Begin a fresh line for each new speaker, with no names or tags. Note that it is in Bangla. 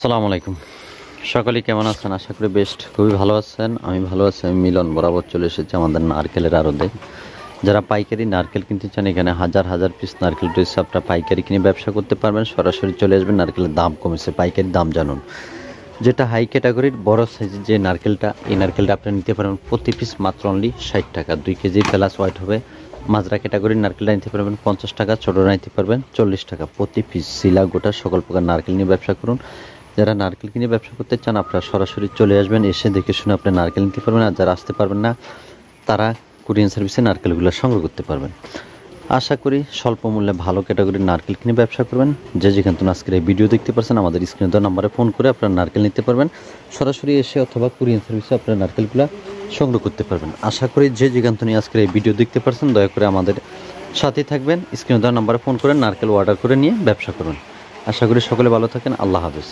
আসসালামু আলাইকুম। সকলে কেমন আছেন? আশা করি বেস্ট খুবই ভালো আছেন। আমি ভালো আছি। আমি মিলন বরাবর চলে এসেছি আমাদের নারকেলের আড়তে। যারা পাইকারি নারকেল কিনতে চান, এখানে হাজার হাজার পিস নারকেল রয়েছে আপনারা পাইকারি কিনে ব্যবসা করতে পারবেন। সরাসরি চলে আসবেন, নারকেলের দাম কমেছে। পাইকারি দাম জানুন। যেটা হাই ক্যাটাগরির বড় সাইজের যে নারকেলটা, এই নারকেলটা আপনি নিতে পারবেন প্রতি পিস মাত্র অনলি ষাট টাকা। দুই কেজি প্লাস হোয়াইট হবে। মাজরা ক্যাটাগরির নারকেলটা নিতে পারবেন পঞ্চাশ টাকা ছোটোটা নিতে পারবেন চল্লিশ টাকা। প্রতি পিস শিলা গোটা সকল প্রকার নারকেল নিয়ে ব্যবসা করুন। যারা নারকেল কিনে ব্যবসা করতে চান, আপনারা সরাসরি চলে আসবেন, এসে দেখে শুনে আপনি নারকেল নিতে পারবেন, আর যারা আসতে পারবেন না, তারা কুরিয়ান সার্ভিসে নারকেলগুলো সংগ্রহ করতে পারবেন। আশা করি স্বল্প মূল্যে ভালো ক্যাটাগরির নারকেল কিনে ব্যবসা করবেন। যে যেখান থেকে আজকের এই ভিডিও দেখতে পারছেন, আমাদের স্ক্রিনে দেওয়া নাম্বারে ফোন করে আপনারা নারকেল নিতে পারবেন। সরাসরি এসে অথবা কুরিয়ান সার্ভিসে আপনারা নারকেলগুলো সংগ্রহ করতে পারবেন। আশা করি যে যেখান থেকে আজকের এই ভিডিও দেখতে পারছেন, দয়া করে আমাদের সাথে থাকবেন। স্ক্রিনে দেওয়া নাম্বারে ফোন করে নারকেল অর্ডার করে নিয়ে ব্যবসা করুন আশা করি সকলে ভালো থাকেন। আল্লাহ হাফেজ।